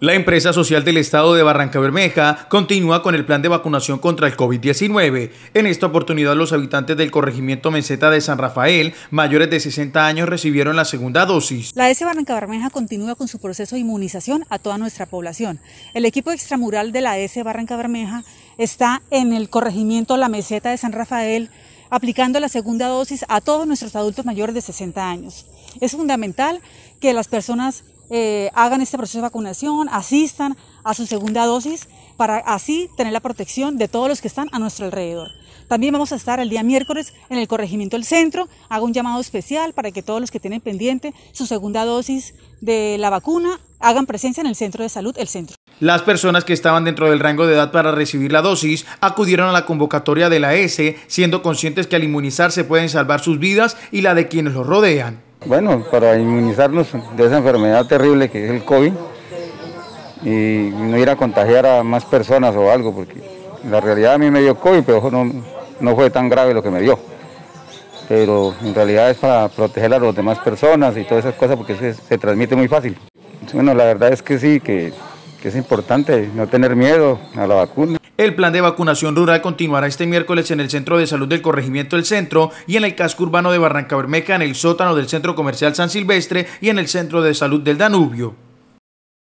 La empresa social del estado de Barranca Bermeja continúa con el plan de vacunación contra el COVID-19. En esta oportunidad, los habitantes del corregimiento Meseta de San Rafael, mayores de 60 años, recibieron la segunda dosis. La S Barranca Bermeja continúa con su proceso de inmunización a toda nuestra población. El equipo extramural de la S Barranca Bermeja está en el corregimiento La Meseta de San Rafael aplicando la segunda dosis a todos nuestros adultos mayores de 60 años. Es fundamental que las personas eh, hagan este proceso de vacunación, asistan a su segunda dosis para así tener la protección de todos los que están a nuestro alrededor. También vamos a estar el día miércoles en el corregimiento del centro. Hago un llamado especial para que todos los que tienen pendiente su segunda dosis de la vacuna hagan presencia en el centro de salud, el centro. Las personas que estaban dentro del rango de edad para recibir la dosis acudieron a la convocatoria de la S, siendo conscientes que al inmunizarse pueden salvar sus vidas y la de quienes los rodean. Bueno, para inmunizarnos de esa enfermedad terrible que es el COVID y no ir a contagiar a más personas o algo, porque la realidad a mí me dio COVID, pero no, no fue tan grave lo que me dio. Pero en realidad es para proteger a las demás personas y todas esas cosas porque se, se transmite muy fácil. Bueno, la verdad es que sí, que, que es importante no tener miedo a la vacuna. El plan de vacunación rural continuará este miércoles en el Centro de Salud del Corregimiento del Centro y en el casco urbano de Barranca Bermeja, en el sótano del Centro Comercial San Silvestre y en el Centro de Salud del Danubio.